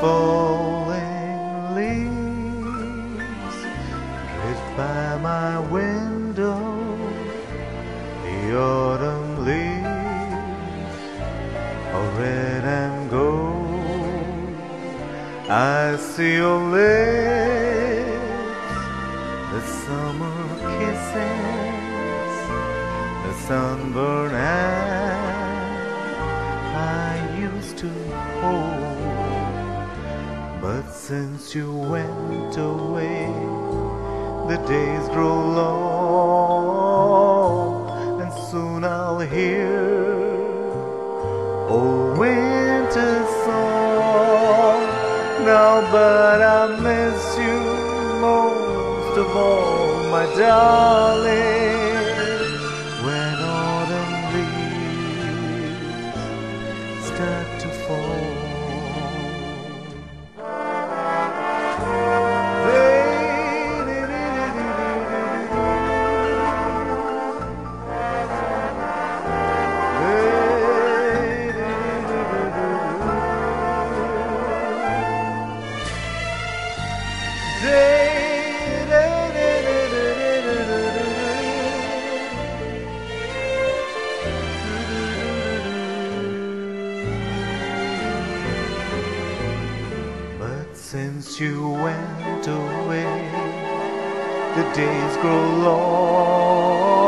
falling leaves drift by my window. The autumn leaves are red and gold. I see your lips, the summer kisses, the sunburned hand I used to hold. But since you went away, the days grow long, and soon I'll hear old winter song. Now, but I miss you most of all, my darling. When autumn leaves start to fall. Since you went away, the days grow long.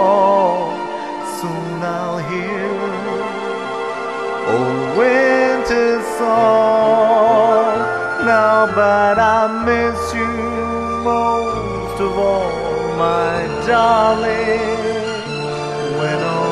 Soon I'll hear oh, old winter song now, but I miss you most of all, my darling. When all